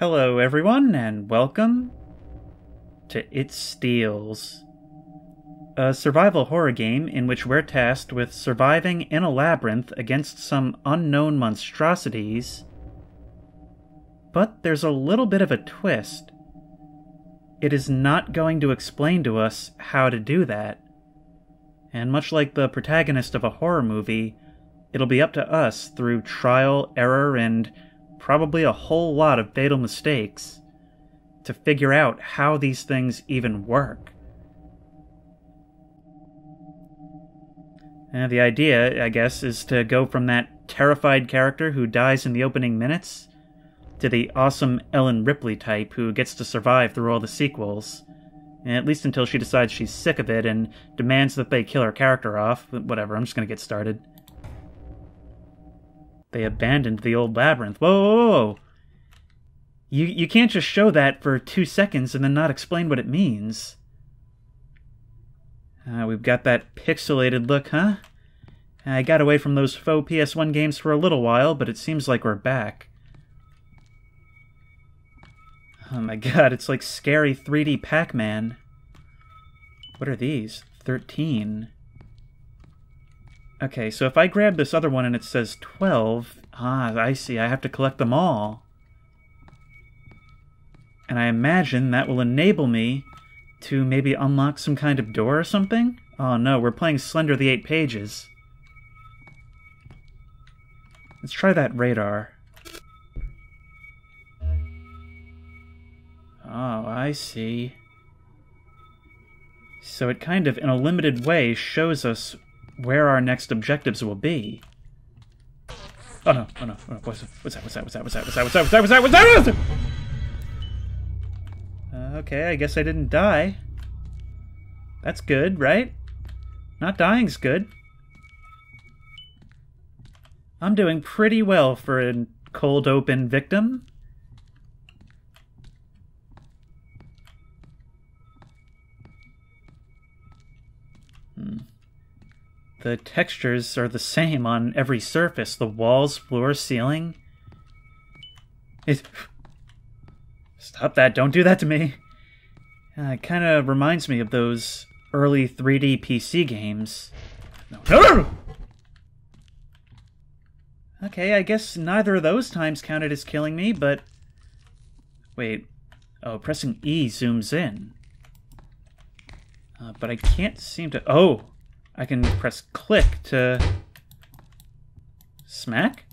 Hello, everyone, and welcome to It Steals, a survival horror game in which we're tasked with surviving in a labyrinth against some unknown monstrosities. But there's a little bit of a twist. It is not going to explain to us how to do that. And much like the protagonist of a horror movie, it'll be up to us through trial, error, and probably a whole lot of fatal mistakes to figure out how these things even work. And the idea, I guess, is to go from that terrified character who dies in the opening minutes to the awesome Ellen Ripley type who gets to survive through all the sequels. At least until she decides she's sick of it and demands that they kill her character off. Whatever, I'm just gonna get started. They abandoned the old labyrinth. Whoa, whoa, whoa! You, you can't just show that for two seconds and then not explain what it means. Uh, we've got that pixelated look, huh? I got away from those faux PS1 games for a little while, but it seems like we're back. Oh my god, it's like scary 3D Pac Man. What are these? 13. Okay, so if I grab this other one and it says 12, ah, I see, I have to collect them all. And I imagine that will enable me to maybe unlock some kind of door or something? Oh no, we're playing Slender the Eight Pages. Let's try that radar. Oh, I see. So it kind of, in a limited way, shows us where our next objectives will be. Oh no, oh no, oh no. What's, what's that, what's that, what's that, what's that, what's that, what's that, what's that, what's that, what's that, what's that? Uh, okay, I guess I didn't die. That's good, right? Not dying's good. I'm doing pretty well for a cold open victim. The textures are the same on every surface the walls, floor, ceiling. It. Stop that, don't do that to me. Uh, it kind of reminds me of those early 3D PC games. No, no! Okay, I guess neither of those times counted as killing me, but. Wait. Oh, pressing E zooms in. Uh, but I can't seem to. Oh! I can press click to smack?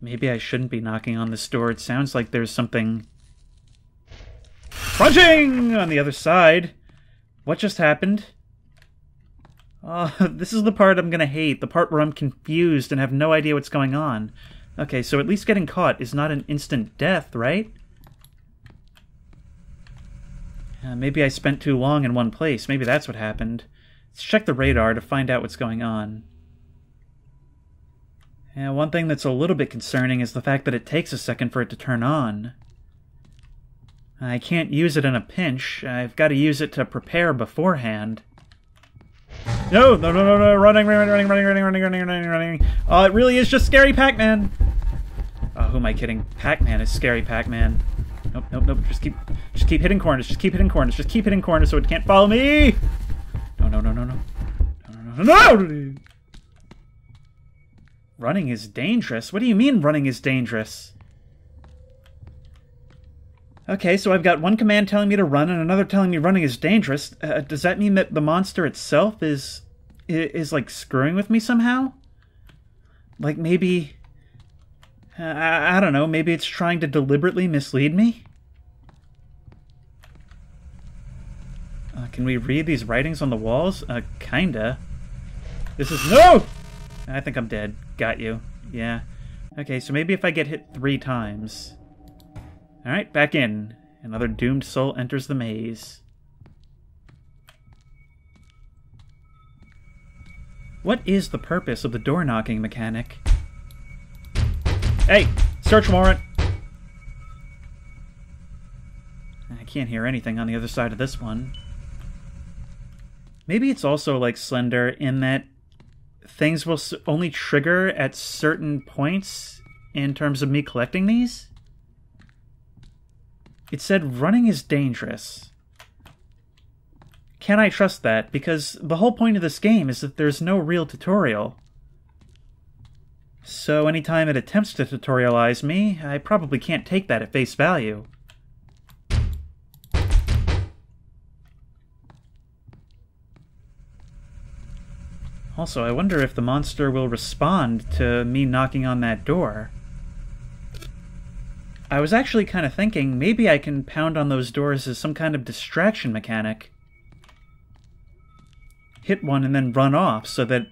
Maybe I shouldn't be knocking on this door. It sounds like there's something crunching on the other side. What just happened? Oh, this is the part I'm gonna hate. The part where I'm confused and have no idea what's going on. Okay, so at least getting caught is not an instant death, right? Uh, maybe I spent too long in one place. Maybe that's what happened. Let's check the radar to find out what's going on. Yeah, one thing that's a little bit concerning is the fact that it takes a second for it to turn on. I can't use it in a pinch. I've got to use it to prepare beforehand. No, no, no, no, no, running, running, running, running, running, running, running, running, running. Oh, it really is just Scary Pac-Man who am I kidding? Pac-Man is scary, Pac-Man. Nope, nope, nope. Just keep, just keep hitting corners. Just keep hitting corners. Just keep hitting corners so it can't follow me. No, no, no, no, no, no, no, no. Running is dangerous. What do you mean running is dangerous? Okay, so I've got one command telling me to run and another telling me running is dangerous. Uh, uh does that mean that the monster itself is is like screwing with me somehow? Like maybe I, I don't know, maybe it's trying to deliberately mislead me? Uh, can we read these writings on the walls? Uh, kinda. This is- No! I think I'm dead. Got you. Yeah. Okay, so maybe if I get hit three times... Alright, back in. Another doomed soul enters the maze. What is the purpose of the door knocking mechanic? Hey! Search warrant! I can't hear anything on the other side of this one. Maybe it's also like Slender in that things will only trigger at certain points in terms of me collecting these. It said running is dangerous. Can I trust that? Because the whole point of this game is that there's no real tutorial. So anytime it attempts to tutorialize me, I probably can't take that at face value. Also, I wonder if the monster will respond to me knocking on that door. I was actually kind of thinking maybe I can pound on those doors as some kind of distraction mechanic. Hit one and then run off so that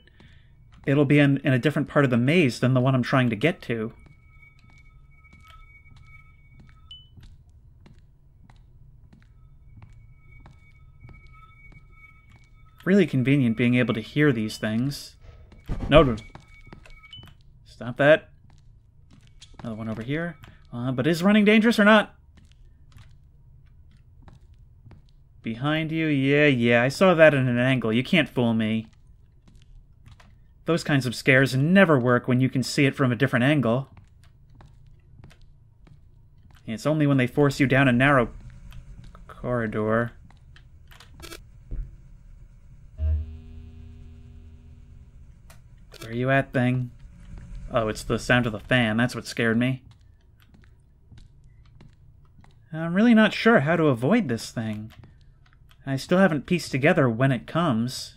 it'll be in, in a different part of the maze than the one I'm trying to get to. Really convenient being able to hear these things. No, no. Stop that. Another one over here. Uh, but is running dangerous or not? Behind you? Yeah, yeah, I saw that at an angle. You can't fool me. Those kinds of scares never work when you can see it from a different angle. It's only when they force you down a narrow corridor. Where are you at, thing? Oh, it's the sound of the fan. That's what scared me. I'm really not sure how to avoid this thing. I still haven't pieced together when it comes.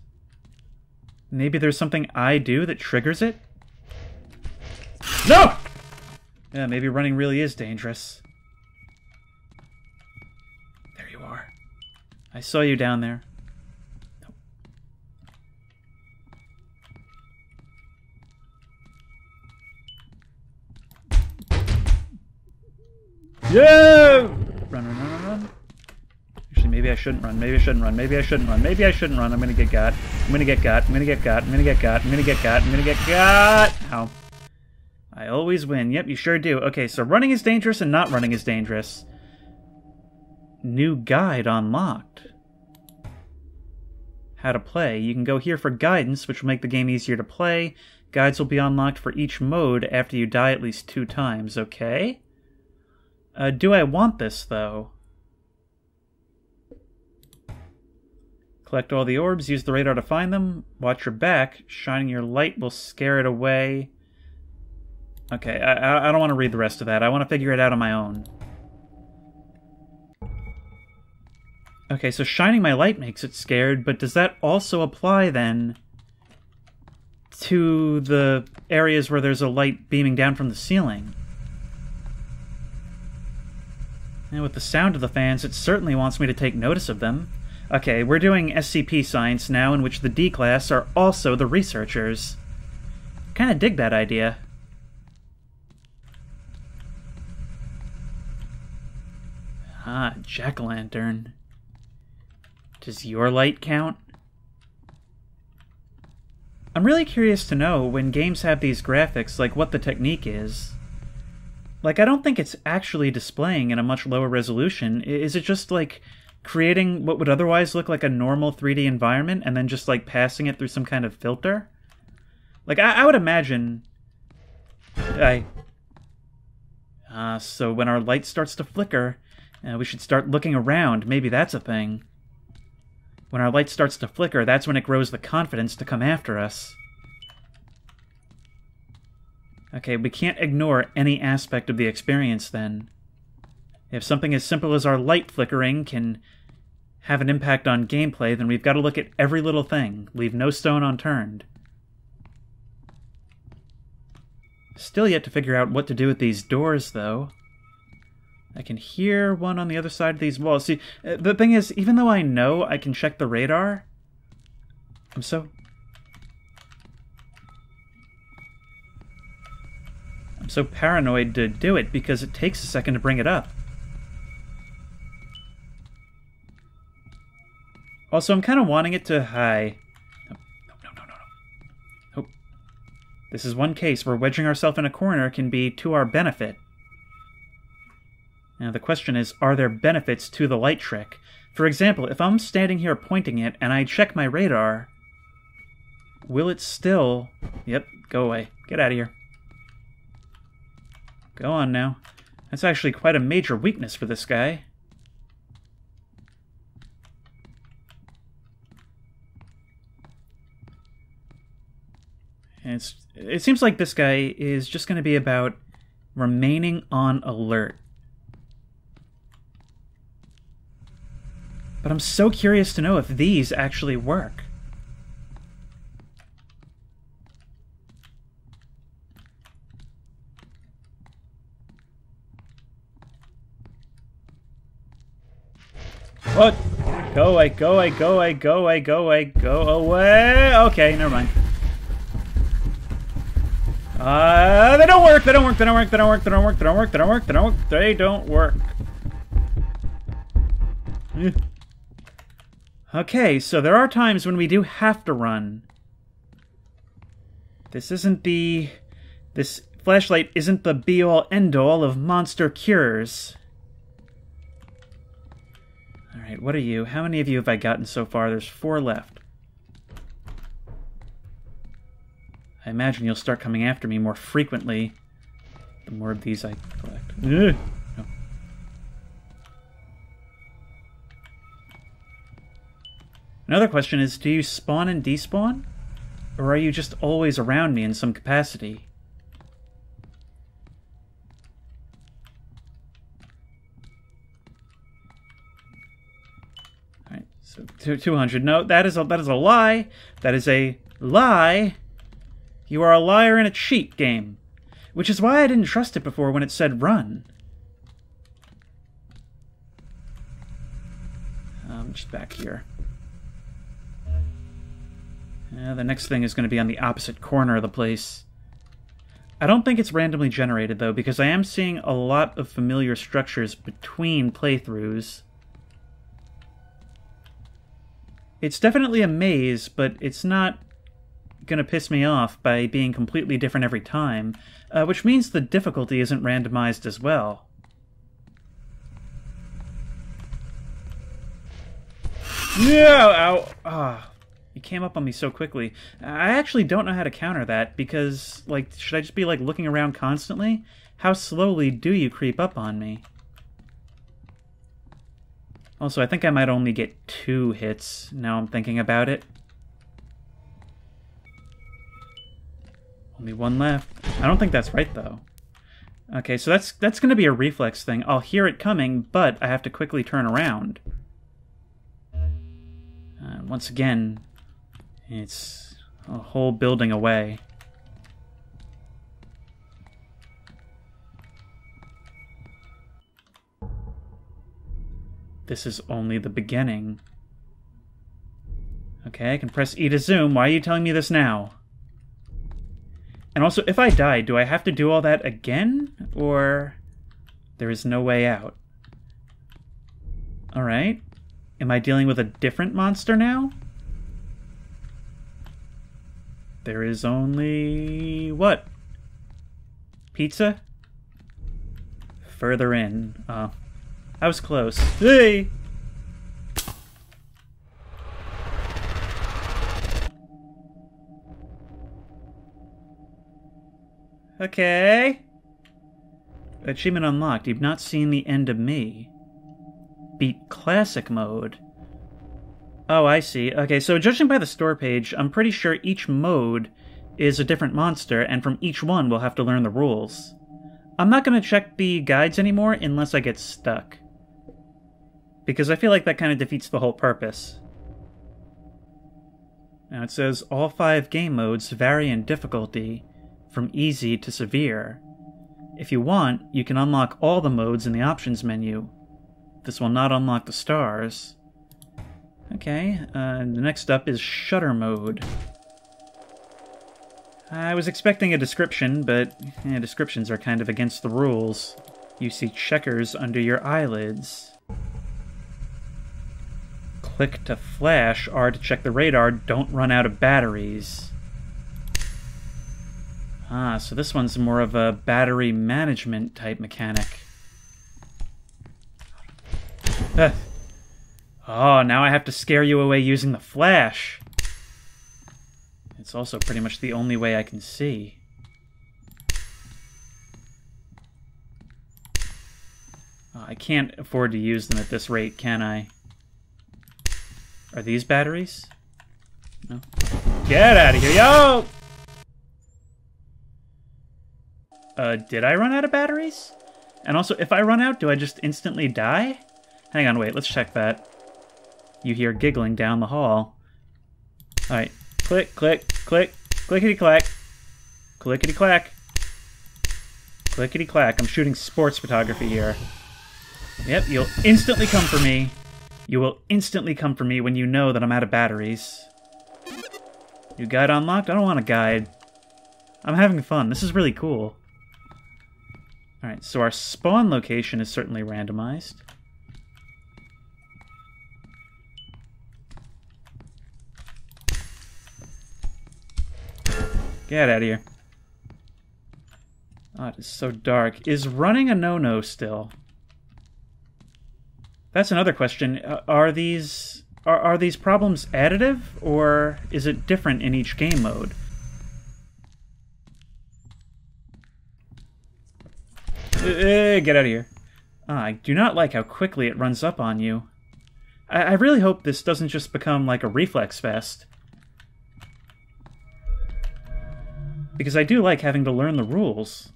Maybe there's something I do that triggers it? No! Yeah, maybe running really is dangerous. There you are. I saw you down there. Yeah! Run, run, run, run, run. Actually, maybe I shouldn't run. Maybe I shouldn't run. Maybe I shouldn't run. Maybe I shouldn't run. I'm gonna get got. I'm gonna get got. I'm gonna get got. I'm gonna get got. I'm gonna get got. I'm gonna get got. How? I always win. Yep, you sure do. Okay, so running is dangerous and not running is dangerous. New guide unlocked. How to play. You can go here for guidance, which will make the game easier to play. Guides will be unlocked for each mode after you die at least two times, okay? Uh, do I want this, though? Collect all the orbs, use the radar to find them. Watch your back. Shining your light will scare it away. Okay, I, I don't want to read the rest of that. I want to figure it out on my own. Okay, so shining my light makes it scared, but does that also apply then to the areas where there's a light beaming down from the ceiling? And with the sound of the fans, it certainly wants me to take notice of them. Okay, we're doing SCP science now, in which the D class are also the researchers. Kinda dig that idea. Ah, jack-o'-lantern. Does your light count? I'm really curious to know, when games have these graphics, like what the technique is. Like, I don't think it's actually displaying in a much lower resolution. Is it just like creating what would otherwise look like a normal 3D environment and then just like passing it through some kind of filter? Like, I, I would imagine. I. Uh, so when our light starts to flicker, uh, we should start looking around. Maybe that's a thing. When our light starts to flicker, that's when it grows the confidence to come after us. Okay, we can't ignore any aspect of the experience then. If something as simple as our light flickering can have an impact on gameplay, then we've got to look at every little thing, leave no stone unturned. Still yet to figure out what to do with these doors, though. I can hear one on the other side of these walls. See, uh, the thing is, even though I know I can check the radar, I'm so I'm so paranoid to do it because it takes a second to bring it up. Also, I'm kind of wanting it to... Hi. No, no, no, no, no. Oh. This is one case where wedging ourselves in a corner can be to our benefit. Now, the question is, are there benefits to the light trick? For example, if I'm standing here pointing it and I check my radar, will it still... Yep, go away. Get out of here. Go on now. That's actually quite a major weakness for this guy. It seems like this guy is just going to be about remaining on alert. But I'm so curious to know if these actually work. What? Go away, go away, go away, go away, go away, go away. Okay, never mind. Uh, they don't work, they don't work, they don't work, they don't work, they don't work, they don't work, they don't work, they don't work, they don't work. Okay, so there are times when we do have to run. This isn't the... This flashlight isn't the be-all, end-all of monster cures. Alright, what are you? How many of you have I gotten so far? There's four left. I imagine you'll start coming after me more frequently the more of these I collect. Ugh. No. Another question is, do you spawn and despawn? Or are you just always around me in some capacity? Alright, so 200. No, that is a, that is a lie. That is a lie. You are a liar and a cheat game. Which is why I didn't trust it before when it said run. Um, just back here. Yeah, the next thing is going to be on the opposite corner of the place. I don't think it's randomly generated, though, because I am seeing a lot of familiar structures between playthroughs. It's definitely a maze, but it's not going to piss me off by being completely different every time, uh, which means the difficulty isn't randomized as well. No! Ow! Ah. You came up on me so quickly. I actually don't know how to counter that, because, like, should I just be, like, looking around constantly? How slowly do you creep up on me? Also, I think I might only get two hits, now I'm thinking about it. Only one left. I don't think that's right, though. Okay, so that's that's going to be a reflex thing. I'll hear it coming, but I have to quickly turn around. Uh, once again, it's a whole building away. This is only the beginning. Okay, I can press E to zoom. Why are you telling me this now? And also, if I die, do I have to do all that again? Or there is no way out? Alright. Am I dealing with a different monster now? There is only... what? Pizza? Further in. Uh, I was close. Hey! Okay. Achievement unlocked. You've not seen the end of me. Beat classic mode. Oh, I see. Okay, so judging by the store page, I'm pretty sure each mode is a different monster, and from each one we'll have to learn the rules. I'm not going to check the guides anymore unless I get stuck. Because I feel like that kind of defeats the whole purpose. Now it says all five game modes vary in difficulty, from easy to severe. If you want, you can unlock all the modes in the options menu. This will not unlock the stars. Okay, uh, the next up is shutter mode. I was expecting a description, but eh, descriptions are kind of against the rules. You see checkers under your eyelids. Click to flash, R to check the radar, don't run out of batteries. Ah, so this one's more of a battery management type mechanic. Oh, now I have to scare you away using the flash. It's also pretty much the only way I can see. Oh, I can't afford to use them at this rate, can I? Are these batteries? No. Get out of here, yo! Uh, did I run out of batteries? And also, if I run out, do I just instantly die? Hang on, wait, let's check that. You hear giggling down the hall. Alright, click, click, click, clickety-clack, clickety-clack, clickety-clack. I'm shooting sports photography here. Yep, you'll instantly come for me. You will instantly come for me when you know that I'm out of batteries. You guide unlocked? I don't want a guide. I'm having fun. This is really cool. Alright, so our spawn location is certainly randomized. Get out of here. Oh, it is so dark. Is running a no-no still? That's another question. Uh, are these are, are these problems additive, or is it different in each game mode? Uh, get out of here. Ah, I do not like how quickly it runs up on you. I, I really hope this doesn't just become like a reflex fest. Because I do like having to learn the rules.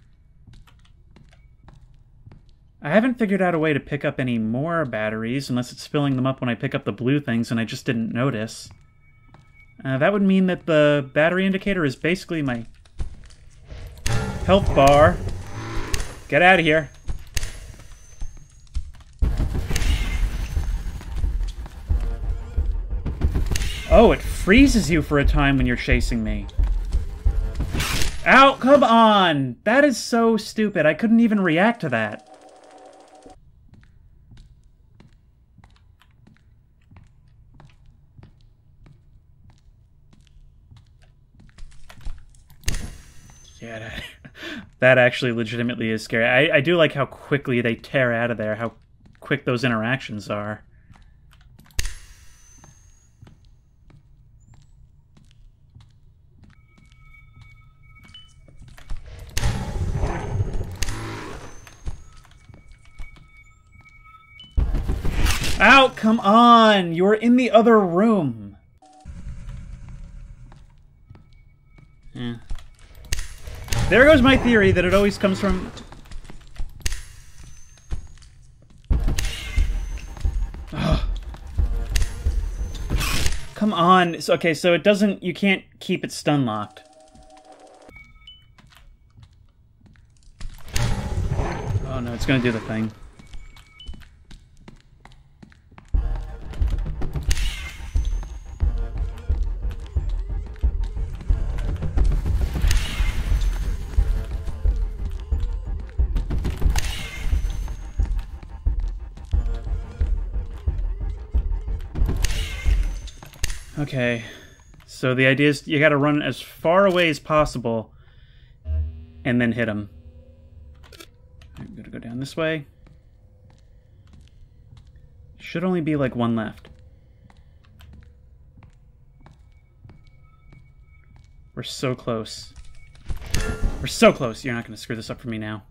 I haven't figured out a way to pick up any more batteries, unless it's filling them up when I pick up the blue things and I just didn't notice. Uh, that would mean that the battery indicator is basically my health bar. Get out of here. Oh, it freezes you for a time when you're chasing me. Ow, come on! That is so stupid. I couldn't even react to that. Yeah, that, that actually legitimately is scary. I, I do like how quickly they tear out of there, how quick those interactions are. Out! Come on! You're in the other room! Yeah. There goes my theory that it always comes from... Come on. So, okay, so it doesn't... You can't keep it stun locked. Oh no, it's gonna do the thing. Okay, so the idea is you gotta run as far away as possible and then hit him. I'm gonna go down this way. Should only be like one left. We're so close. We're so close. You're not to screw this up for me now.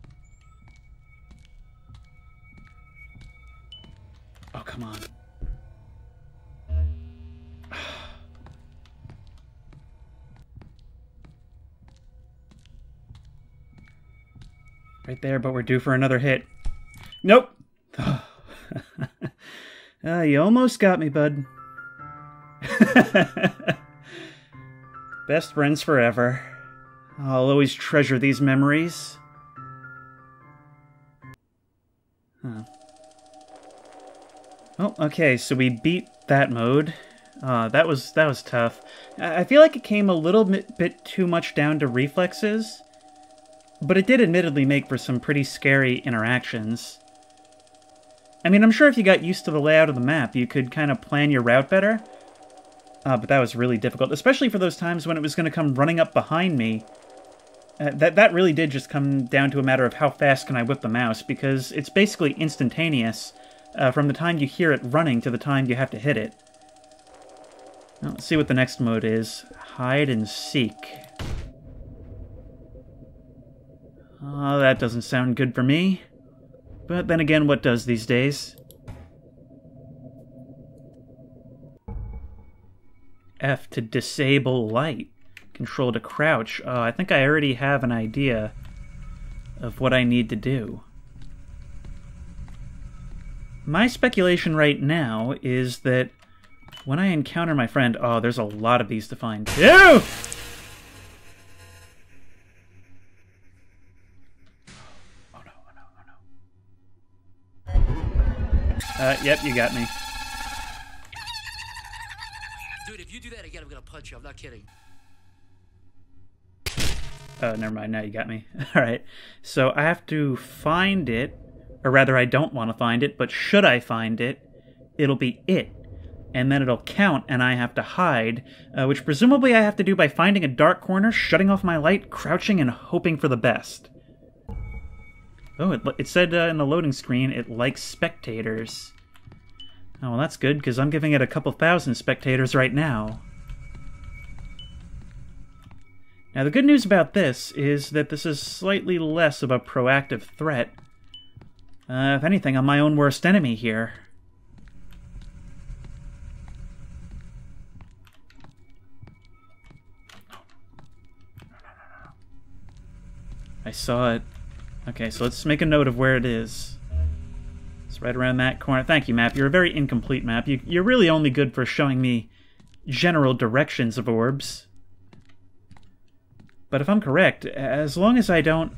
There, but we're due for another hit. Nope. uh, you almost got me, bud. Best friends forever. I'll always treasure these memories. Huh. Oh, okay, so we beat that mode. Uh, that was that was tough. I feel like it came a little bit, bit too much down to reflexes. But it did admittedly make for some pretty scary interactions. I mean, I'm sure if you got used to the layout of the map, you could kind of plan your route better. Uh, but that was really difficult, especially for those times when it was going to come running up behind me. Uh, that that really did just come down to a matter of how fast can I whip the mouse, because it's basically instantaneous uh, from the time you hear it running to the time you have to hit it. Let's see what the next mode is. Hide and seek. Oh, that doesn't sound good for me. But then again, what does these days? F to disable light. Control to crouch. Oh, I think I already have an idea of what I need to do. My speculation right now is that when I encounter my friend... Oh, there's a lot of these to find, too! Uh, yep, you got me. Dude, if you do that again, I'm gonna punch you. I'm not kidding. Oh, never mind. Now you got me. All right. So I have to find it, or rather, I don't want to find it, but should I find it, it'll be it. And then it'll count, and I have to hide, uh, which presumably I have to do by finding a dark corner, shutting off my light, crouching, and hoping for the best. Oh, it, it said uh, in the loading screen it likes spectators. Oh, well, that's good, because I'm giving it a couple thousand spectators right now. Now, the good news about this is that this is slightly less of a proactive threat. Uh, if anything, I'm my own worst enemy here. I saw it. Okay, so let's make a note of where it is. Right around that corner. Thank you, map. You're a very incomplete map. You, you're really only good for showing me general directions of orbs. But if I'm correct, as long as I don't,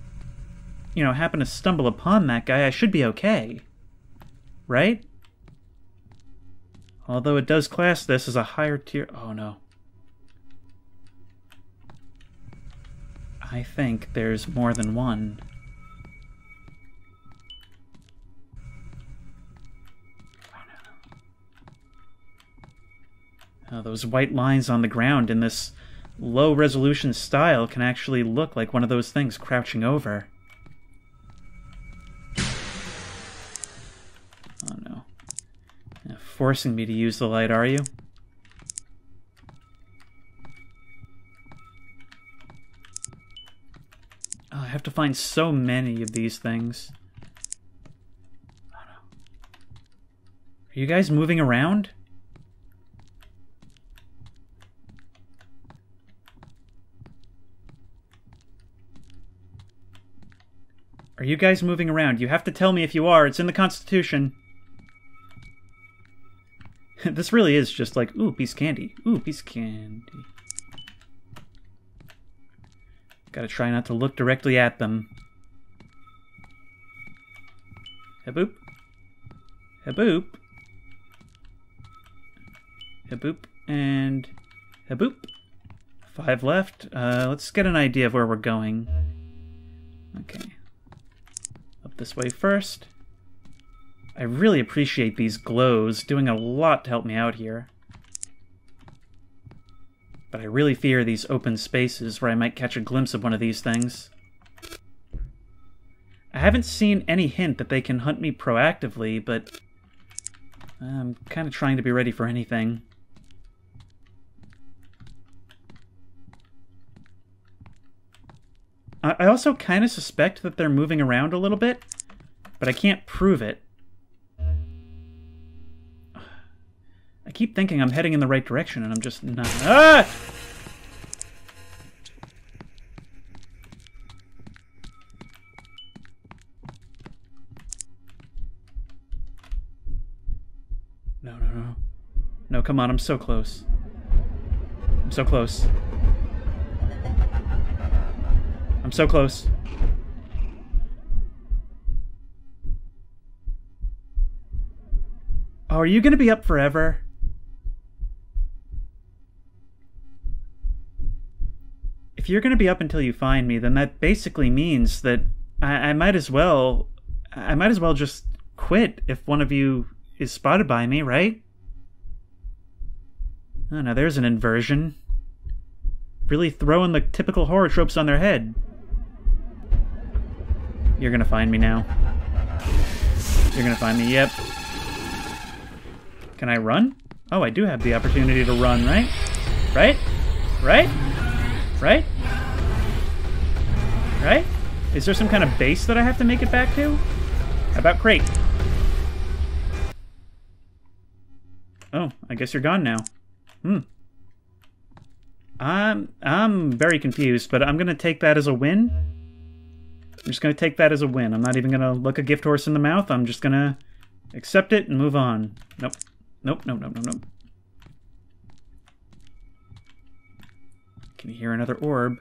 you know, happen to stumble upon that guy, I should be okay. Right? Although it does class this as a higher tier... Oh, no. I think there's more than one. Oh, those white lines on the ground in this low resolution style can actually look like one of those things crouching over. Oh no. You're forcing me to use the light, are you? Oh, I have to find so many of these things. Are you guys moving around? Are you guys moving around? You have to tell me if you are. It's in the Constitution. this really is just like, ooh, piece candy. Ooh, piece candy. Gotta try not to look directly at them. Haboop. Haboop. Haboop. And haboop. Five left. Uh, let's get an idea of where we're going. Okay this way first. I really appreciate these glows, doing a lot to help me out here. But I really fear these open spaces where I might catch a glimpse of one of these things. I haven't seen any hint that they can hunt me proactively, but I'm kind of trying to be ready for anything. I also kind of suspect that they're moving around a little bit, but I can't prove it. I keep thinking I'm heading in the right direction, and I'm just not. Ah! No, no, no. No, come on, I'm so close. I'm so close. I'm so close. Oh, are you going to be up forever? If you're going to be up until you find me, then that basically means that I, I might as well... I might as well just quit if one of you is spotted by me, right? Oh, now there's an inversion. Really throwing the typical horror tropes on their head. You're gonna find me now. You're gonna find me, yep. Can I run? Oh, I do have the opportunity to run, right? Right? Right? Right? Right? Is there some kind of base that I have to make it back to? How about crate? Oh, I guess you're gone now. Hmm. I'm I'm very confused, but I'm gonna take that as a win. I'm just gonna take that as a win. I'm not even gonna look a gift horse in the mouth. I'm just gonna accept it and move on. Nope. Nope, nope, nope, nope, nope. Can you hear another orb?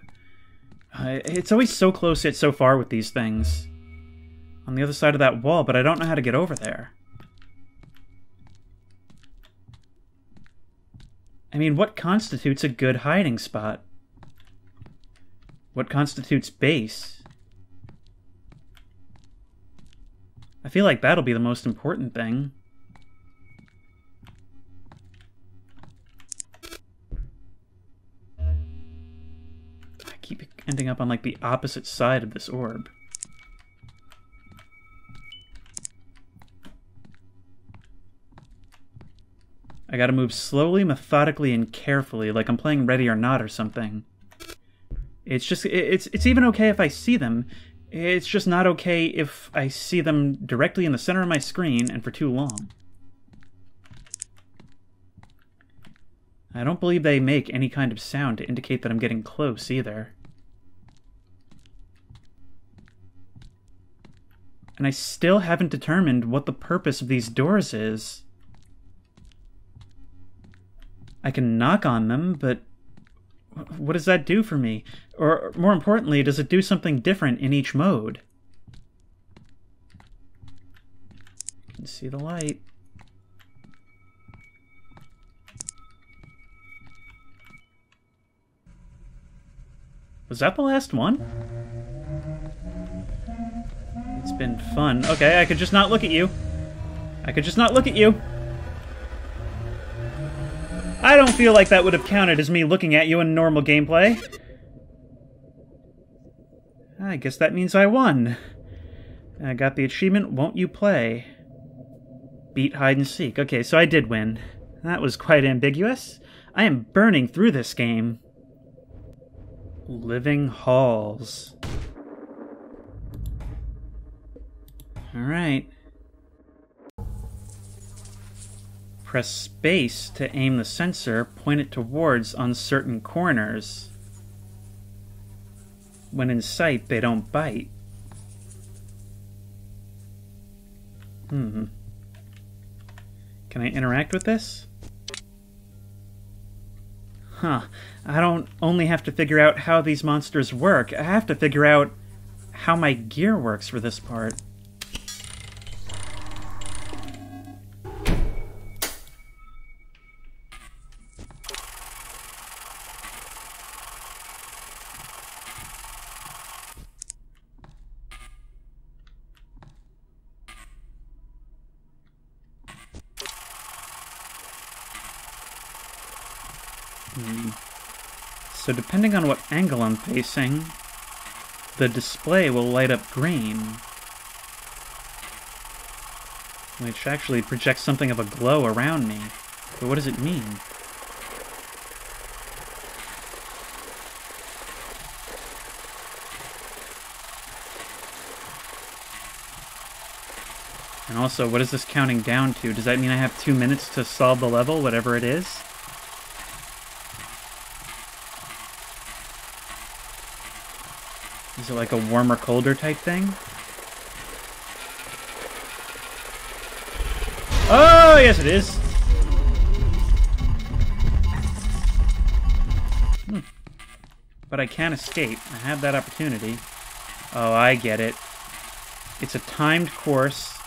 Uh, it's always so close yet so far with these things. On the other side of that wall, but I don't know how to get over there. I mean, what constitutes a good hiding spot? What constitutes base? I feel like that'll be the most important thing. I keep ending up on like the opposite side of this orb. I gotta move slowly, methodically, and carefully, like I'm playing Ready or Not or something. It's just, it's, it's even okay if I see them. It's just not okay if I see them directly in the center of my screen and for too long. I don't believe they make any kind of sound to indicate that I'm getting close either. And I still haven't determined what the purpose of these doors is. I can knock on them, but what does that do for me? Or more importantly, does it do something different in each mode? You can see the light. Was that the last one? It's been fun. Okay, I could just not look at you. I could just not look at you. I don't feel like that would have counted as me looking at you in normal gameplay. I guess that means I won. I got the achievement, Won't You Play? Beat hide and seek. Okay, so I did win. That was quite ambiguous. I am burning through this game. Living Halls. Alright. Press space to aim the sensor, point it towards uncertain corners. When in sight, they don't bite. Hmm. Can I interact with this? Huh. I don't only have to figure out how these monsters work, I have to figure out how my gear works for this part. So depending on what angle I'm facing, the display will light up green. Which actually projects something of a glow around me. But what does it mean? And also, what is this counting down to? Does that mean I have two minutes to solve the level, whatever it is? Is it like a warmer, colder type thing? Oh, yes it is. Hmm. But I can't escape. I have that opportunity. Oh, I get it. It's a timed course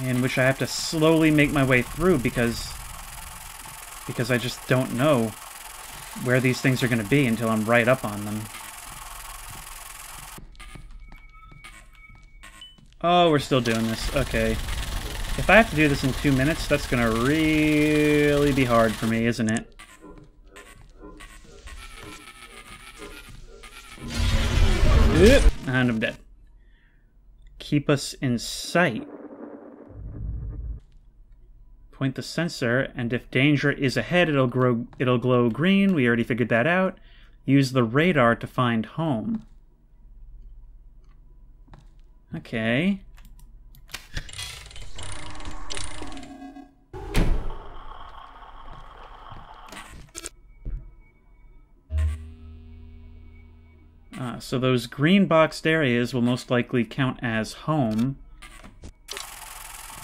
in which I have to slowly make my way through because because I just don't know where these things are going to be until I'm right up on them. Oh, we're still doing this. Okay. If I have to do this in two minutes, that's gonna really be hard for me, isn't it? And I'm dead. Keep us in sight. Point the sensor, and if danger is ahead, it'll grow. It'll glow green. We already figured that out. Use the radar to find home. Okay. Uh, so those green boxed areas will most likely count as home.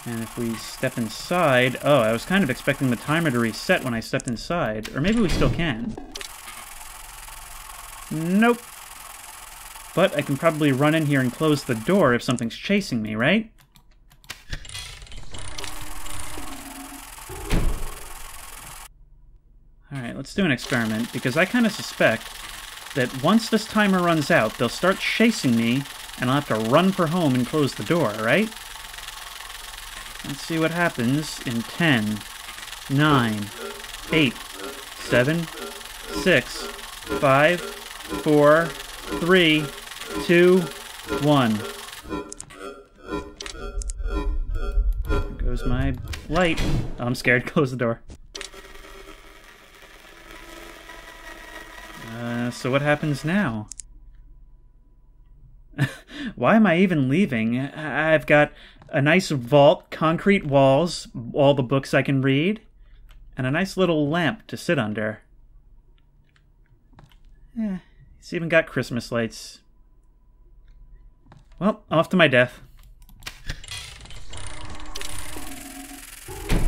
And if we step inside... Oh, I was kind of expecting the timer to reset when I stepped inside. Or maybe we still can. Nope. But I can probably run in here and close the door if something's chasing me, right? Alright, let's do an experiment, because I kind of suspect that once this timer runs out, they'll start chasing me, and I'll have to run for home and close the door, right? Let's see what happens in 10, 9, 8, 7, 6, 5, 4, 3, 2, 1. There goes my light. Oh, I'm scared. Close the door. Uh, so what happens now? Why am I even leaving? I've got a nice vault, concrete walls, all the books I can read, and a nice little lamp to sit under. Yeah, it's even got Christmas lights. Well, off to my death.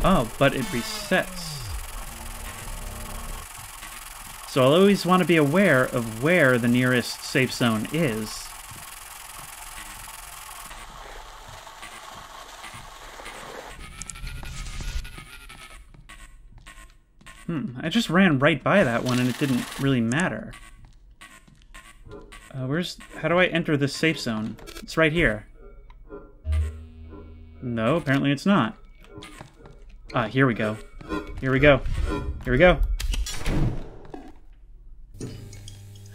Oh, but it resets. So I'll always want to be aware of where the nearest safe zone is. Hmm, I just ran right by that one and it didn't really matter. Uh, where's... How do I enter this safe zone? It's right here. No, apparently it's not. Ah, here we go. Here we go. Here we go.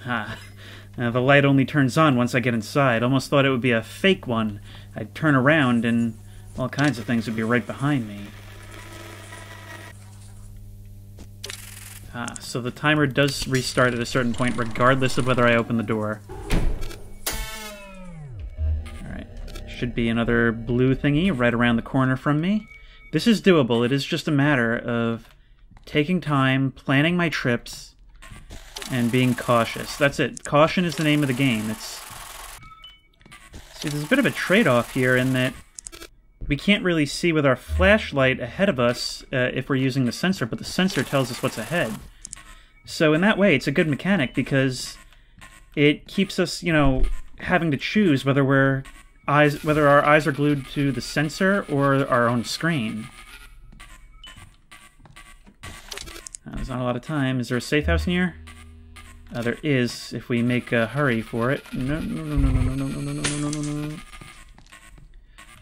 Ah, uh, the light only turns on once I get inside. Almost thought it would be a fake one. I'd turn around and all kinds of things would be right behind me. Ah, so the timer does restart at a certain point regardless of whether I open the door. Alright, should be another blue thingy right around the corner from me. This is doable. It is just a matter of taking time, planning my trips, and being cautious. That's it. Caution is the name of the game. It's See, there's a bit of a trade-off here in that we can't really see with our flashlight ahead of us uh, if we're using the sensor, but the sensor tells us what's ahead. So in that way, it's a good mechanic because it keeps us, you know, having to choose whether we're eyes whether our eyes are glued to the sensor or our own screen. Uh, there's not a lot of time. Is there a safe house near? Uh, there is, if we make a hurry for it. No, no, no, no, no, no, no, no, no, no, no, no.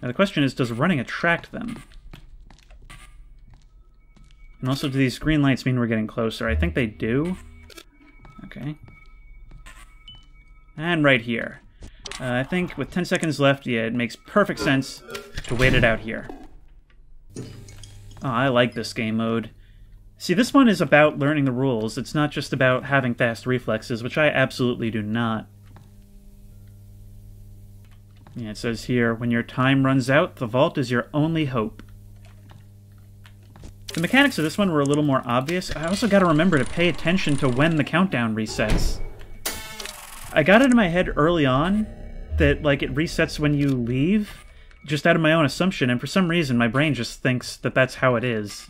Now the question is, does running attract them? And also, do these green lights mean we're getting closer? I think they do. Okay. And right here. Uh, I think with 10 seconds left, yeah, it makes perfect sense to wait it out here. Oh, I like this game mode. See, this one is about learning the rules. It's not just about having fast reflexes, which I absolutely do not. It says here, when your time runs out, the vault is your only hope. The mechanics of this one were a little more obvious. I also got to remember to pay attention to when the countdown resets. I got it in my head early on that, like, it resets when you leave, just out of my own assumption, and for some reason my brain just thinks that that's how it is.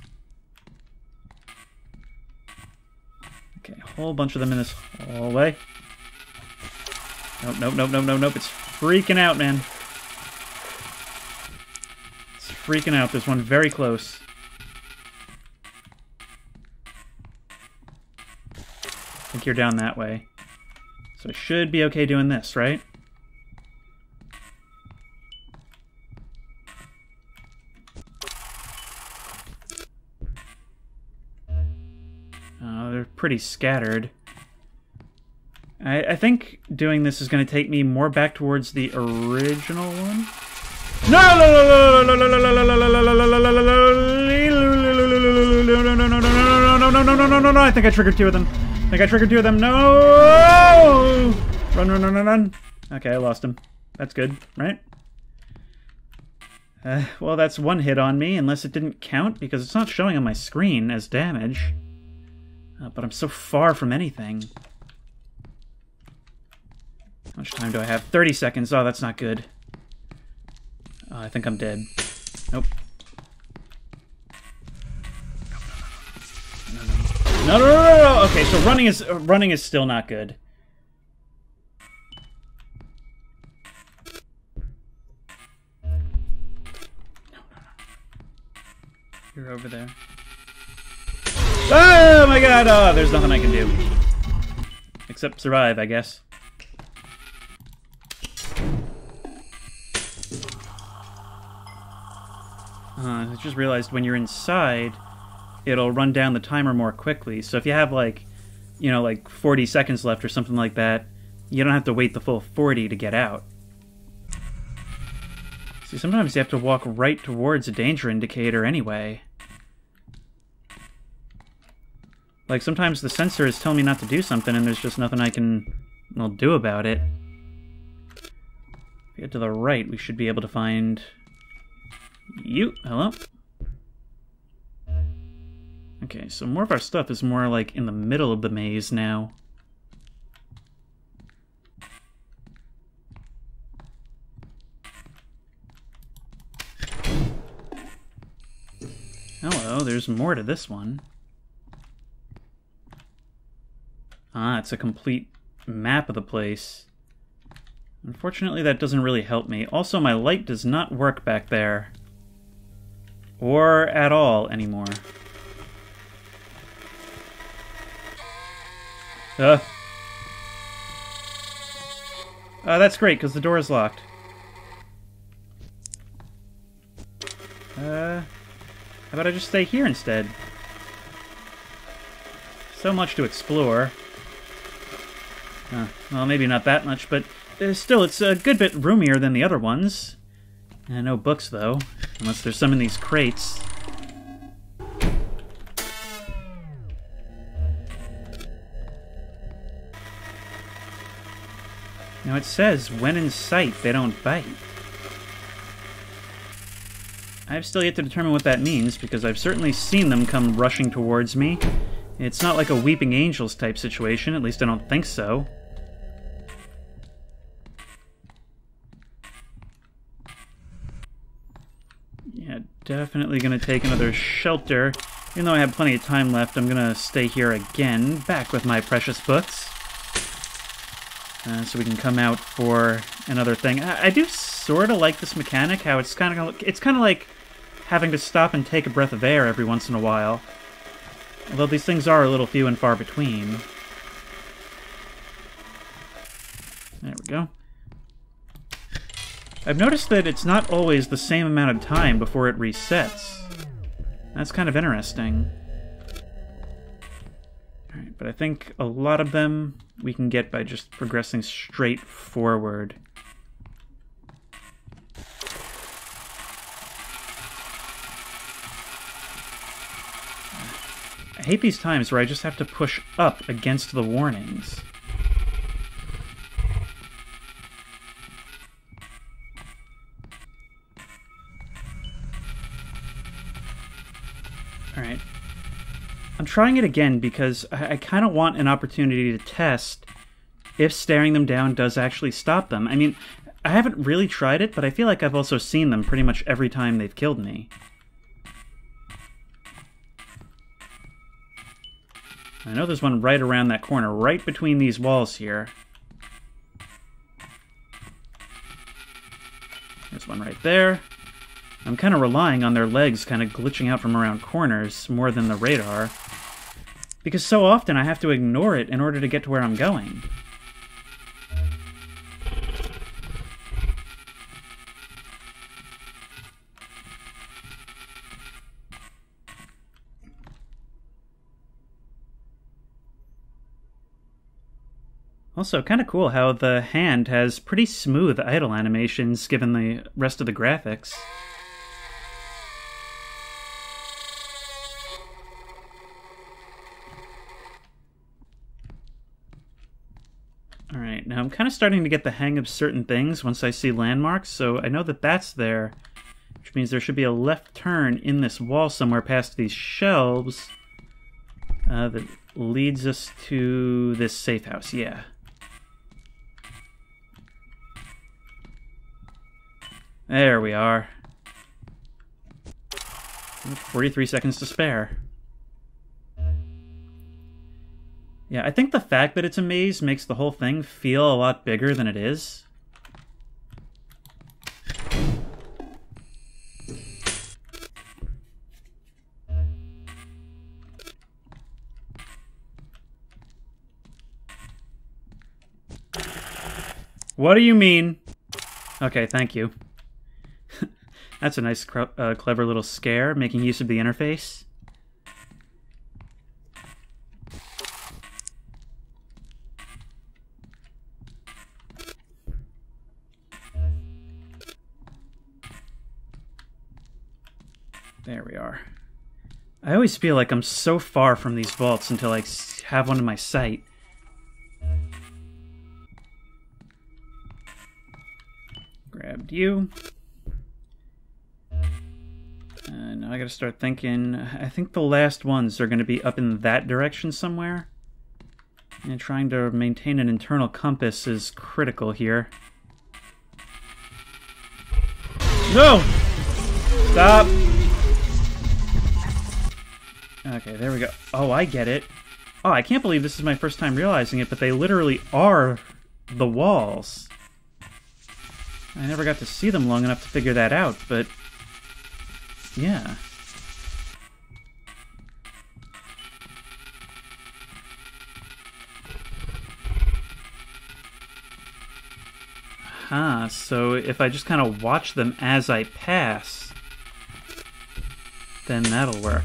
Okay, a whole bunch of them in this hallway. Nope, nope, nope, nope, nope, nope. It's freaking out, man. It's freaking out. There's one very close. I think you're down that way. So I should be okay doing this, right? Uh, they're pretty scattered. I, I think doing this is going to take me more back towards the original one. No! no, no, no, no, no, no, no. No I think I triggered two of them. I think I triggered two of them. No! Run, run, run, run, run. Okay, I lost him. That's good, right? Uh, well, that's one hit on me, unless it didn't count, because it's not showing on my screen as damage. Uh, but I'm so far from anything. How much time do I have? 30 seconds. Oh, that's not good. Oh, I think I'm dead. Nope. No, no, no, no, no. Okay, so running is uh, running is still not good. You're over there. Oh my god! Oh, there's nothing I can do. Except survive, I guess. I just realized when you're inside, it'll run down the timer more quickly. So if you have like, you know, like 40 seconds left or something like that, you don't have to wait the full 40 to get out. See, sometimes you have to walk right towards a danger indicator anyway. Like, sometimes the sensor is telling me not to do something and there's just nothing I can, well, do about it. If we get to the right, we should be able to find... You. Hello? Okay, so more of our stuff is more like in the middle of the maze now. Hello, there's more to this one. Ah, it's a complete map of the place. Unfortunately, that doesn't really help me. Also, my light does not work back there. Or at all anymore. Uh. Uh, that's great, because the door is locked. Uh, how about I just stay here instead? So much to explore. Uh, well, maybe not that much, but uh, still, it's a good bit roomier than the other ones. Uh, no books, though, unless there's some in these crates. Now it says, when in sight, they don't bite. I've still yet to determine what that means, because I've certainly seen them come rushing towards me. It's not like a Weeping Angels type situation, at least I don't think so. Definitely gonna take another shelter. Even though I have plenty of time left, I'm gonna stay here again, back with my precious books. Uh, so we can come out for another thing. I, I do sort of like this mechanic, how it's kind of it's kind of like having to stop and take a breath of air every once in a while. Although these things are a little few and far between. There we go. I've noticed that it's not always the same amount of time before it resets. That's kind of interesting. Alright, but I think a lot of them we can get by just progressing straight forward. I hate these times where I just have to push up against the warnings. Alright. I'm trying it again because I, I kind of want an opportunity to test if staring them down does actually stop them. I mean, I haven't really tried it, but I feel like I've also seen them pretty much every time they've killed me. I know there's one right around that corner, right between these walls here. There's one right there. I'm kind of relying on their legs kind of glitching out from around corners more than the radar. Because so often I have to ignore it in order to get to where I'm going. Also, kind of cool how the hand has pretty smooth idle animations given the rest of the graphics. Now I'm kind of starting to get the hang of certain things once I see landmarks, so I know that that's there, which means there should be a left turn in this wall somewhere past these shelves uh, that leads us to this safe house, yeah. There we are. 43 seconds to spare. Yeah, I think the fact that it's a maze makes the whole thing feel a lot bigger than it is. What do you mean? Okay, thank you. That's a nice, uh, clever little scare, making use of the interface. There we are. I always feel like I'm so far from these vaults until I have one in my sight. Grabbed you. And now I gotta start thinking. I think the last ones are gonna be up in that direction somewhere. And trying to maintain an internal compass is critical here. No! Stop! Okay, there we go. Oh, I get it. Oh, I can't believe this is my first time realizing it, but they literally are the walls. I never got to see them long enough to figure that out, but... Yeah. Huh, so if I just kind of watch them as I pass, then that'll work.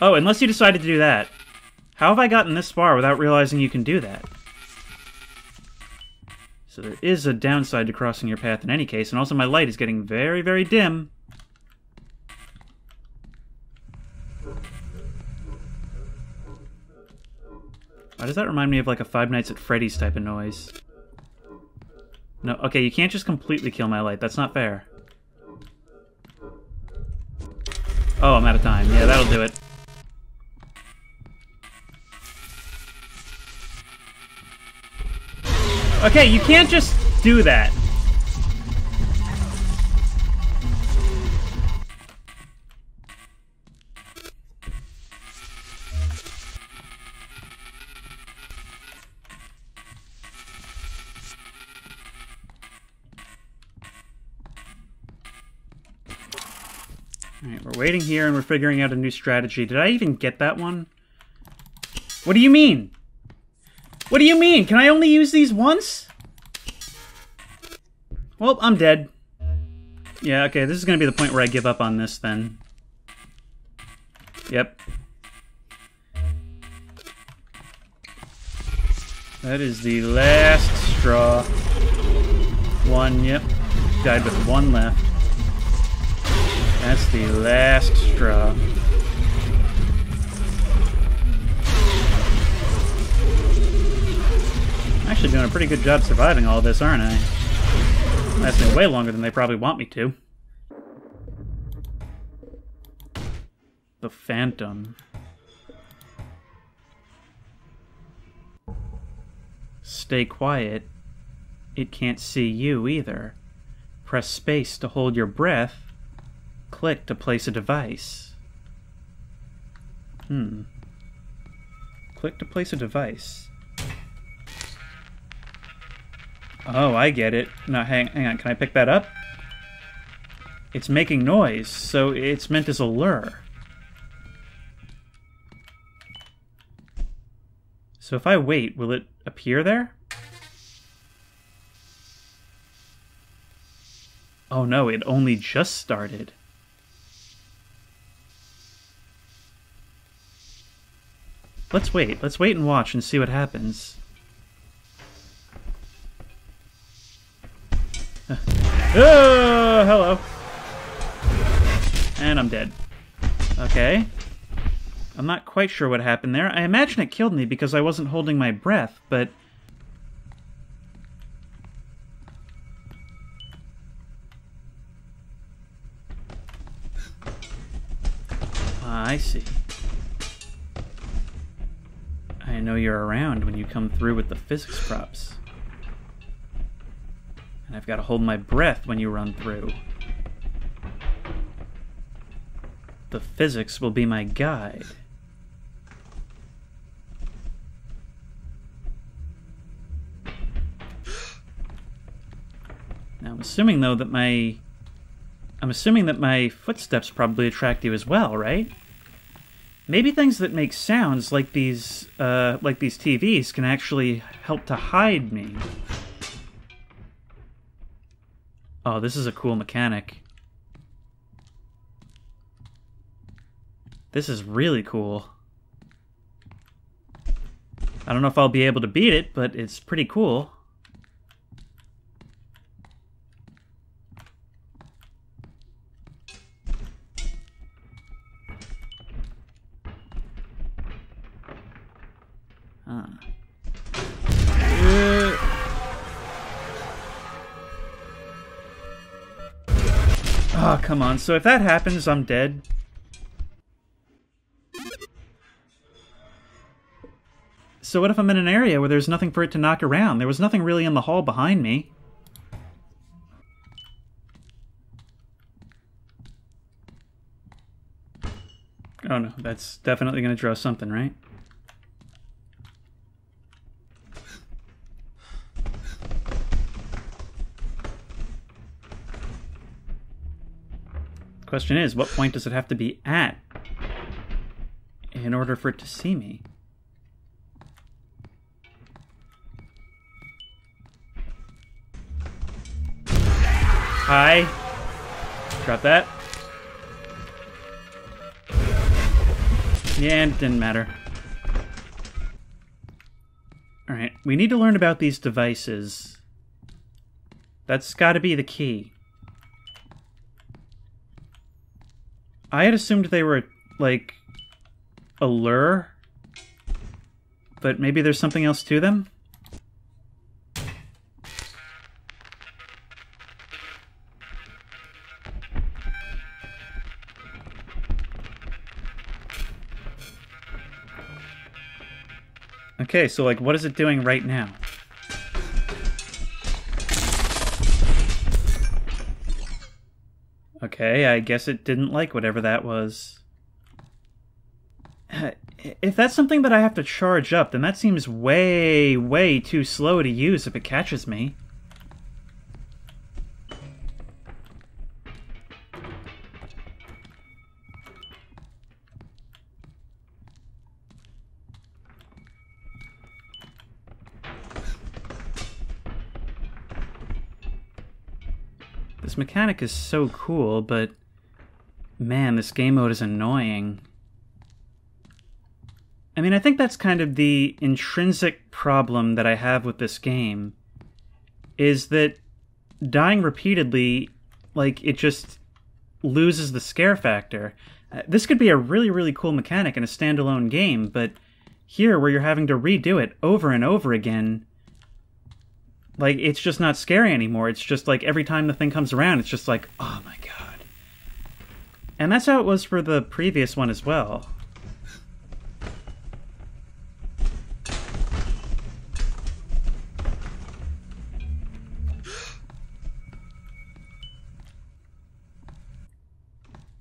Oh, unless you decided to do that. How have I gotten this far without realizing you can do that? So there is a downside to crossing your path in any case, and also my light is getting very, very dim. Why does that remind me of like a Five Nights at Freddy's type of noise? No, okay, you can't just completely kill my light. That's not fair. Oh, I'm out of time. Yeah, that'll do it. Okay, you can't just do that. Alright, we're waiting here and we're figuring out a new strategy. Did I even get that one? What do you mean? What do you mean? Can I only use these once? Well, I'm dead. Yeah, okay, this is gonna be the point where I give up on this then. Yep. That is the last straw. One, yep. Died with one left. That's the last straw. Actually doing a pretty good job surviving all this, aren't I? Lasting way longer than they probably want me to. The Phantom. Stay quiet. It can't see you either. Press space to hold your breath. Click to place a device. Hmm. Click to place a device. Oh, I get it. Now, hang, hang on. Can I pick that up? It's making noise, so it's meant as a lure. So if I wait, will it appear there? Oh no, it only just started. Let's wait. Let's wait and watch and see what happens. Oh, hello. And I'm dead. Okay. I'm not quite sure what happened there. I imagine it killed me because I wasn't holding my breath, but... I see. I know you're around when you come through with the physics props. And I've got to hold my breath when you run through. The physics will be my guide. Now I'm assuming though that my I'm assuming that my footsteps probably attract you as well, right? Maybe things that make sounds like these uh, like these TVs can actually help to hide me. Oh, this is a cool mechanic. This is really cool. I don't know if I'll be able to beat it, but it's pretty cool. Huh. Oh, come on. So if that happens, I'm dead. So what if I'm in an area where there's nothing for it to knock around? There was nothing really in the hall behind me. Oh no, that's definitely going to draw something, right? Question is, what point does it have to be at in order for it to see me? Hi. Drop that. Yeah, it didn't matter. Alright, we need to learn about these devices. That's gotta be the key. I had assumed they were, like, a lure. But maybe there's something else to them? Okay, so like what is it doing right now? Okay, I guess it didn't like whatever that was. If that's something that I have to charge up, then that seems way, way too slow to use if it catches me. Mechanic is so cool, but man, this game mode is annoying. I mean, I think that's kind of the intrinsic problem that I have with this game is that dying repeatedly, like, it just loses the scare factor. Uh, this could be a really, really cool mechanic in a standalone game, but here, where you're having to redo it over and over again, like it's just not scary anymore. It's just like every time the thing comes around, it's just like, oh my god. And that's how it was for the previous one as well.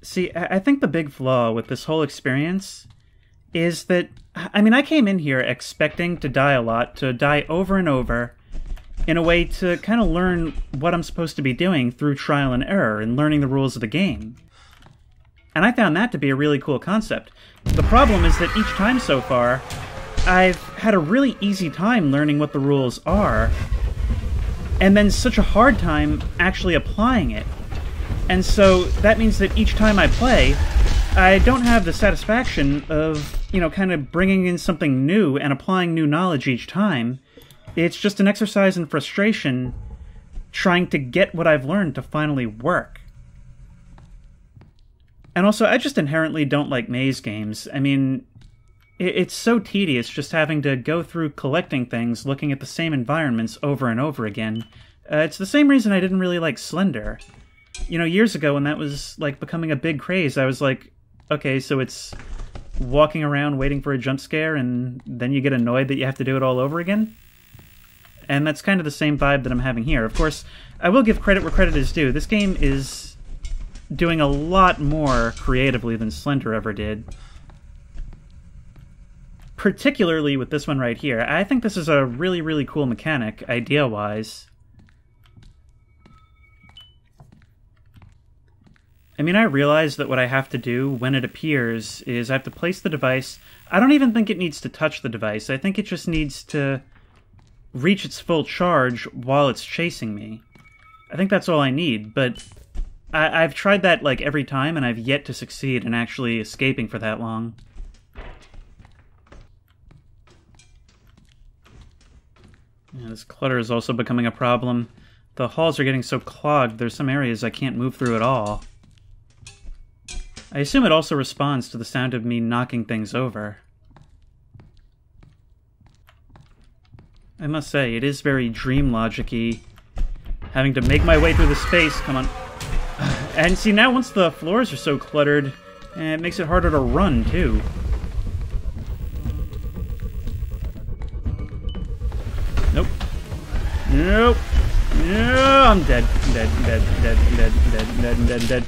See, I think the big flaw with this whole experience is that, I mean, I came in here expecting to die a lot, to die over and over, in a way to kind of learn what I'm supposed to be doing through trial and error and learning the rules of the game. And I found that to be a really cool concept. The problem is that each time so far, I've had a really easy time learning what the rules are, and then such a hard time actually applying it. And so that means that each time I play, I don't have the satisfaction of, you know, kind of bringing in something new and applying new knowledge each time. It's just an exercise in frustration trying to get what I've learned to finally work. And also, I just inherently don't like maze games. I mean, it's so tedious just having to go through collecting things, looking at the same environments over and over again. Uh, it's the same reason I didn't really like Slender. You know, years ago when that was like becoming a big craze, I was like, okay, so it's walking around waiting for a jump scare and then you get annoyed that you have to do it all over again. And that's kind of the same vibe that I'm having here. Of course, I will give credit where credit is due. This game is doing a lot more creatively than Slender ever did. Particularly with this one right here. I think this is a really, really cool mechanic, idea-wise. I mean, I realize that what I have to do when it appears is I have to place the device. I don't even think it needs to touch the device. I think it just needs to reach its full charge while it's chasing me. I think that's all I need, but I- have tried that like every time, and I've yet to succeed in actually escaping for that long. Yeah, this clutter is also becoming a problem. The halls are getting so clogged, there's some areas I can't move through at all. I assume it also responds to the sound of me knocking things over. I must say, it is very dream logic-y. Having to make my way through the space, come on. And see, now once the floors are so cluttered, eh, it makes it harder to run, too. Nope. Nope. No, I'm dead. I'm dead, I'm dead, I'm dead, I'm dead, I'm dead, I'm dead, I'm dead.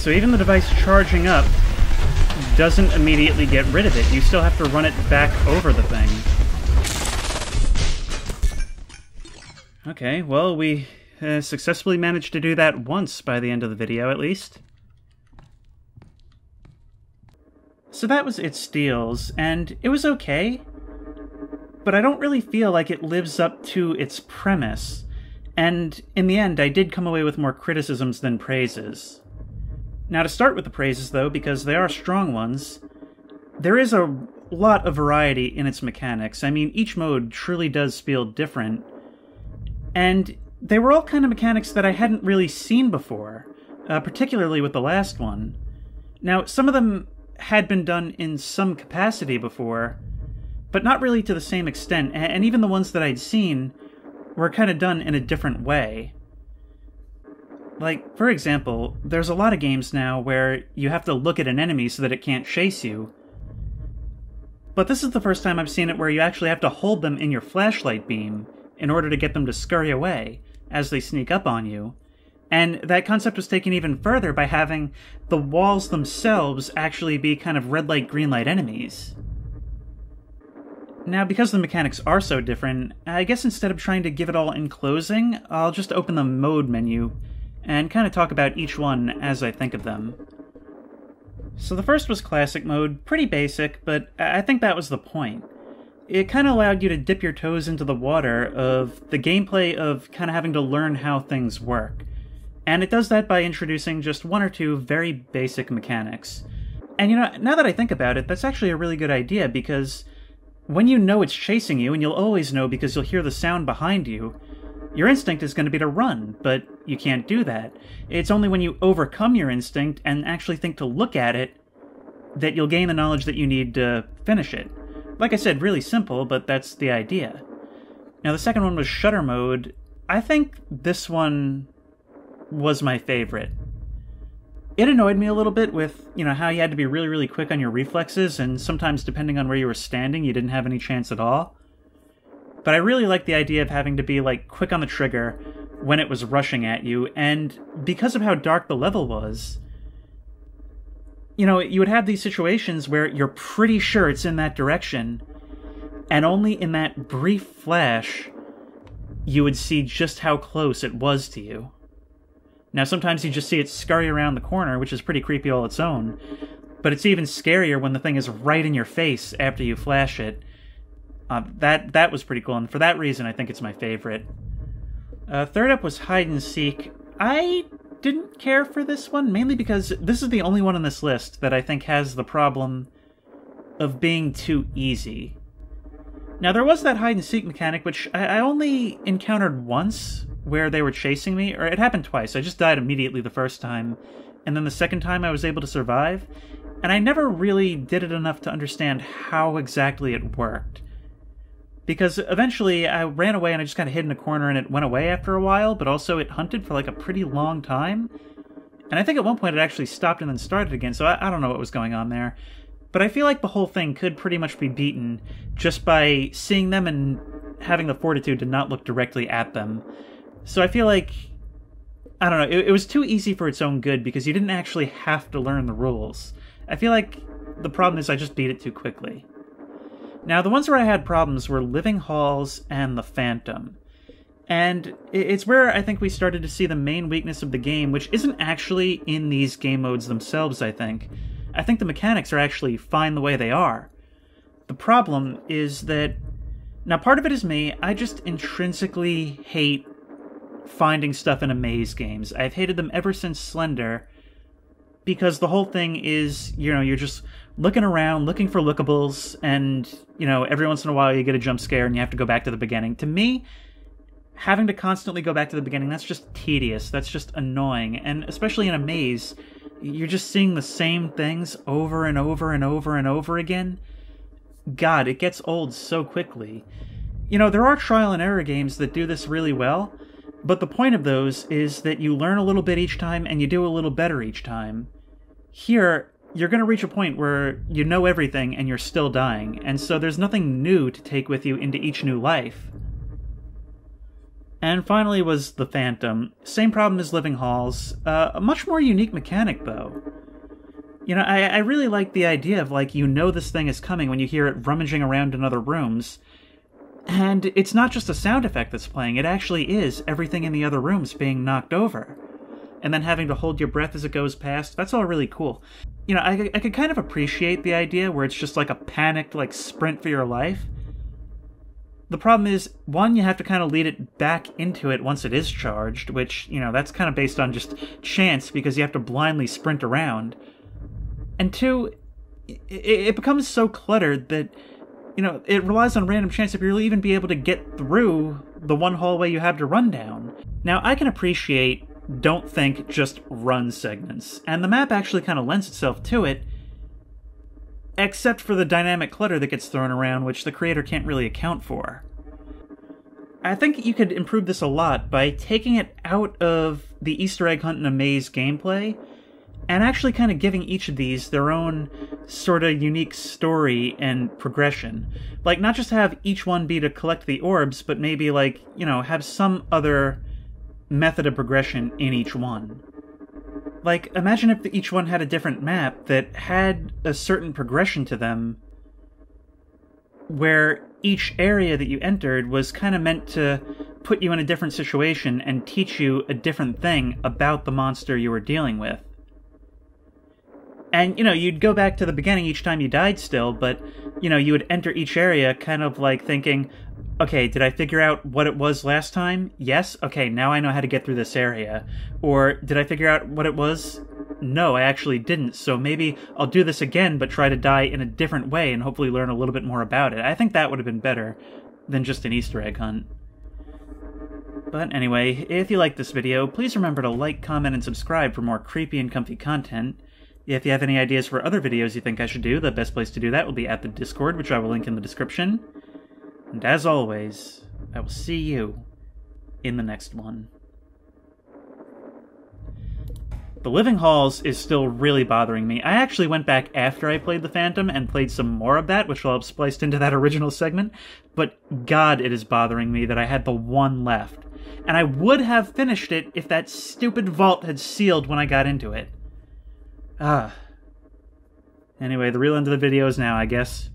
So even the device charging up doesn't immediately get rid of it. You still have to run it back over the thing. Okay, well, we uh, successfully managed to do that once by the end of the video, at least. So that was It Steals, and it was okay, but I don't really feel like it lives up to its premise. And in the end, I did come away with more criticisms than praises. Now, to start with the praises, though, because they are strong ones, there is a lot of variety in its mechanics. I mean, each mode truly does feel different. And they were all kind of mechanics that I hadn't really seen before, uh, particularly with the last one. Now, some of them had been done in some capacity before, but not really to the same extent, and even the ones that I'd seen were kind of done in a different way. Like, for example, there's a lot of games now where you have to look at an enemy so that it can't chase you. But this is the first time I've seen it where you actually have to hold them in your flashlight beam in order to get them to scurry away as they sneak up on you. And that concept was taken even further by having the walls themselves actually be kind of red light, green light enemies. Now, because the mechanics are so different, I guess instead of trying to give it all in closing, I'll just open the mode menu and kind of talk about each one as I think of them. So the first was classic mode, pretty basic, but I think that was the point. It kind of allowed you to dip your toes into the water of the gameplay of kind of having to learn how things work. And it does that by introducing just one or two very basic mechanics. And you know, now that I think about it, that's actually a really good idea because when you know it's chasing you, and you'll always know because you'll hear the sound behind you, your instinct is going to be to run, but you can't do that. It's only when you overcome your instinct and actually think to look at it that you'll gain the knowledge that you need to finish it. Like I said, really simple, but that's the idea. Now, the second one was Shutter Mode. I think this one was my favorite. It annoyed me a little bit with, you know, how you had to be really, really quick on your reflexes, and sometimes, depending on where you were standing, you didn't have any chance at all. But I really like the idea of having to be like quick on the trigger when it was rushing at you, and because of how dark the level was, you know, you would have these situations where you're pretty sure it's in that direction, and only in that brief flash you would see just how close it was to you. Now, sometimes you just see it scurry around the corner, which is pretty creepy all its own, but it's even scarier when the thing is right in your face after you flash it, uh, that that was pretty cool, and for that reason, I think it's my favorite. Uh, third up was hide and seek. I didn't care for this one mainly because this is the only one on this list that I think has the problem of being too easy. Now, there was that hide and seek mechanic, which I, I only encountered once where they were chasing me, or it happened twice. I just died immediately the first time, and then the second time I was able to survive, and I never really did it enough to understand how exactly it worked. Because eventually I ran away and I just kind of hid in a corner and it went away after a while, but also it hunted for like a pretty long time. And I think at one point it actually stopped and then started again, so I, I don't know what was going on there. But I feel like the whole thing could pretty much be beaten just by seeing them and having the fortitude to not look directly at them. So I feel like I don't know, it, it, was too easy for its own good because you didn't actually have to learn the rules. I feel like the problem is I just beat it too quickly. Now, the ones where I had problems were Living Halls and The Phantom. And it's where I think we started to see the main weakness of the game, which isn't actually in these game modes themselves, I think. I think the mechanics are actually fine the way they are. The problem is that. Now, part of it is me, I just intrinsically hate finding stuff in a maze games. I've hated them ever since Slender because the whole thing is, you know, you're just looking around, looking for lookables, and, you know, every once in a while you get a jump scare and you have to go back to the beginning. To me, having to constantly go back to the beginning, that's just tedious. That's just annoying. And especially in a maze, you're just seeing the same things over and over and over and over again. God, it gets old so quickly. You know, there are trial and error games that do this really well, but the point of those is that you learn a little bit each time and you do a little better each time. Here, you're going to reach a point where you know everything and you're still dying, and so there's nothing new to take with you into each new life. And finally was the Phantom. Same problem as Living Halls, uh, a much more unique mechanic though. You know, I, I really like the idea of like you know this thing is coming when you hear it rummaging around in other rooms, and it's not just a sound effect that's playing, it actually is everything in the other rooms being knocked over. And then having to hold your breath as it goes past, that's all really cool. You know, I, I could kind of appreciate the idea where it's just like a panicked, like, sprint for your life. The problem is, one, you have to kind of lead it back into it once it is charged, which, you know, that's kind of based on just chance because you have to blindly sprint around. And two, it, it becomes so cluttered that you know, it relies on random chance if you'll even be able to get through the one hallway you have to run down. Now, I can appreciate don't think, just run segments, and the map actually kind of lends itself to it, except for the dynamic clutter that gets thrown around, which the creator can't really account for. I think you could improve this a lot by taking it out of the Easter egg hunt in a maze gameplay and actually kind of giving each of these their own sort of unique story and progression. Like, not just have each one be to collect the orbs, but maybe, like, you know, have some other method of progression in each one. Like, imagine if each one had a different map that had a certain progression to them, where each area that you entered was kind of meant to put you in a different situation and teach you a different thing about the monster you were dealing with. And, you know, you'd go back to the beginning each time you died still, but, you know, you would enter each area kind of like thinking, okay, did I figure out what it was last time? Yes? Okay, now I know how to get through this area. Or did I figure out what it was? No, I actually didn't. So maybe I'll do this again, but try to die in a different way and hopefully learn a little bit more about it. I think that would have been better than just an Easter egg hunt. But anyway, if you like this video, please remember to like, comment, and subscribe for more creepy and comfy content. If you have any ideas for other videos you think I should do, the best place to do that will be at the Discord, which I will link in the description. And as always, I will see you in the next one. The Living Halls is still really bothering me. I actually went back after I played The Phantom and played some more of that, which will have spliced into that original segment, but god, it is bothering me that I had the one left. And I would have finished it if that stupid vault had sealed when I got into it. Ah. Anyway, the real end of the video is now, I guess.